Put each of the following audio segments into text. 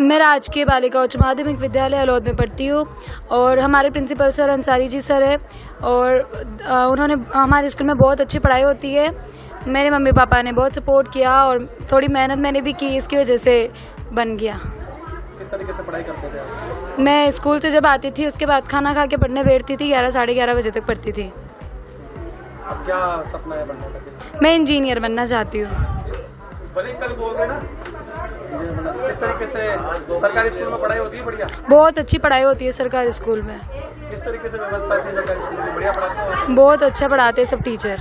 मैं राजकीय बालिका उच्च माध्यमिक विद्यालय अलौद में पढ़ती हूँ और हमारे principal sir Ansari ji sir है और उन्होंने हमारे स्कूल में बहुत अच्छी पढ़ाई होती है। मेरे मम्मी पापा ने बहुत सपोर्ट किया और थोड़ी मेहनत मैंने भी की इसकी वजह से बन गया। किस तरीके से पढ़ाई करते थे मैं स्कूल से जब आती थी उसके बाद खाना खा के पढ़ने बैठती थी ग्यारह साढ़े ग्यारह बजे तक पढ़ती थी। अब क्या सपना है बनने का? मैं इंजीनियर बनना चाहती हूँ। किस तरीके से सरकारी स्कूल में पढ़ाई होती है बढ़िया? बहुत अच्छी पढ़ाई होती है सरकारी स्कूल में। किस तरीके से व्यवस्था थी सरकारी स्कूल में? बढ़िया पढ़ाते हो? बहुत अच्छा पढ़ाते हैं सब टीचर।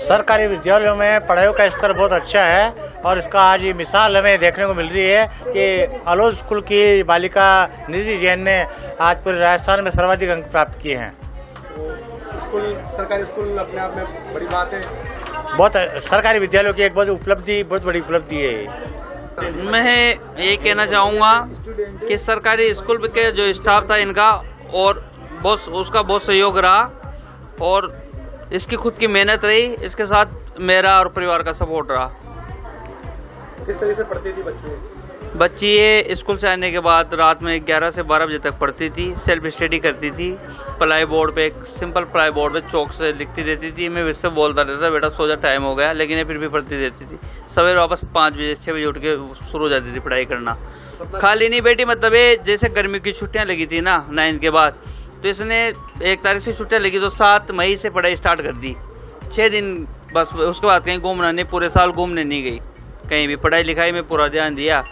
सरकारी विद्यालयों में पढ़ाई का स्तर बहुत अच्छा है और इसका आज ये मिसाल हमें देखने को मिल रही है कि अलोद स्कूल की बालिका निधि जैन ने आज पूरे राजस्थान में सर्वाधिक अंक प्राप्त किए हैं। तो स्कूल सरकारी स्कूल अपने आप में बड़ी बात है। बहुत सरकारी विद्यालयों की एक बहुत उपलब्धि बहुत बड़ी उपलब्धि है मैं ये कहना चाहूँगा कि सरकारी स्कूल के जो स्टाफ था इनका और बहुत उसका बहुत सहयोग रहा और इसकी खुद की मेहनत रही, इसके साथ मेरा और परिवार का सपोर्ट रहा। किस तरीके से पढ़ती थी बच्चे? बच्ची ये स्कूल से आने के बाद रात में 11 से 12 बजे तक पढ़ती थी सेल्फ स्टडी करती थी प्लाई बोर्ड पे एक सिंपल प्लाई बोर्ड पे चौक से लिखती रहती थी, मैं इससे बोलता रहता था, बेटा, सो जा टाइम हो गया, लेकिन ये फिर भी पढ़ती रहती थी। सवेरे वापस पाँच बजे छः बजे उठ के शुरू हो जाती थी पढ़ाई करना। खाली नहीं बेटी मतलब ये जैसे गर्मी की छुट्टियाँ लगी थी ना नाइन्थ के बाद तो इसने एक तारीख से छुट्टियाँ लगी तो सात मई से पढ़ाई स्टार्ट कर दी। छः दिन बस, उसके बाद कहीं घूमना नहीं, पूरे साल घूमने नहीं गई। कहीं भी पढ़ाई लिखाई में पूरा ध्यान दिया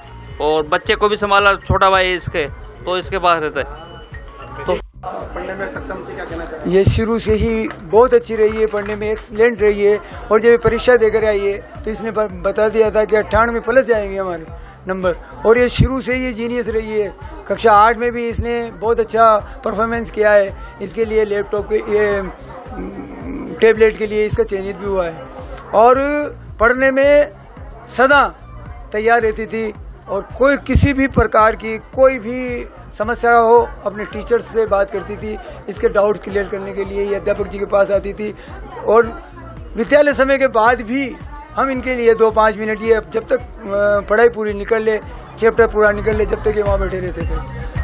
और बच्चे को भी संभाला छोटा भाई इसके तो इसके पास रहता है। तो पढ़ने में सक्षम थी क्या कहना चाहिए ये शुरू से ही बहुत अच्छी रही है पढ़ने में एक्सलेंट रही है और जब ये परीक्षा देकर आई है तो इसने बता दिया था कि अट्ठानवे प्लस जाएँगे हमारे नंबर और ये शुरू से ही जीनियस रही है। कक्षा आठ में भी इसने बहुत अच्छा परफॉर्मेंस किया है। इसके लिए लैपटॉप के ये हम्म, टेबलेट के लिए इसका चयनित भी हुआ है। और पढ़ने में सदा तैयार रहती थी। और कोई किसी भी प्रकार की कोई भी समस्या हो, अपने टीचर्स से बात करती थी, इसके डाउट्स क्लियर करने के लिए या अध्यापक जी के पास आती थी। और विद्यालय समय के बाद भी हम इनके लिए दो पाँच मिनट ये जब तक पढ़ाई पूरी निकल ले चैप्टर पूरा निकल ले, जब तक ये वहाँ बैठे रहते थे।